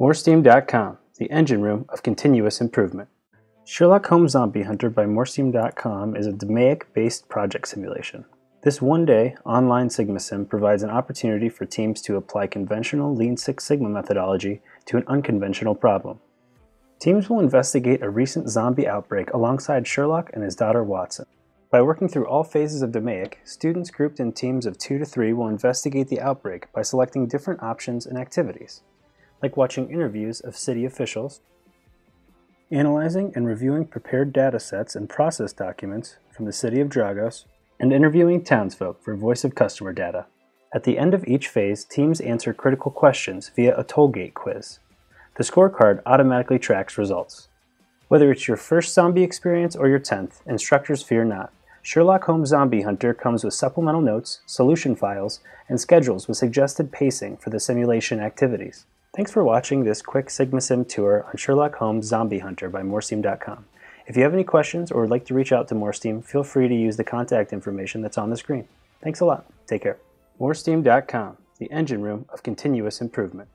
MoreSteam.com, the engine room of continuous improvement. Sherlock Holmes Zombie Hunter by MoreSteam.com is a DMAIC-based project simulation. This one-day online Sigma Sim provides an opportunity for teams to apply conventional Lean Six Sigma methodology to an unconventional problem. Teams will investigate a recent zombie outbreak alongside Sherlock and his daughter Watson. By working through all phases of DMAIC, students grouped in teams of two to three will investigate the outbreak by selecting different options and activities, like watching interviews of city officials, analyzing and reviewing prepared data sets and process documents from the city of Dragos, and interviewing townsfolk for voice of customer data. At the end of each phase, teams answer critical questions via a tollgate quiz. The scorecard automatically tracks results. Whether it's your first zombie experience or your 10th, instructors fear not. Sherlock Holmes Zombie Hunter comes with supplemental notes, solution files, and schedules with suggested pacing for the simulation activities. Thanks for watching this quick Sigma Sim tour on Sherlock Holmes Zombie Hunter by MoreSteam.com. If you have any questions or would like to reach out to MoreSteam, feel free to use the contact information that's on the screen. Thanks a lot. Take care. MoreSteam.com, the engine room of continuous improvement.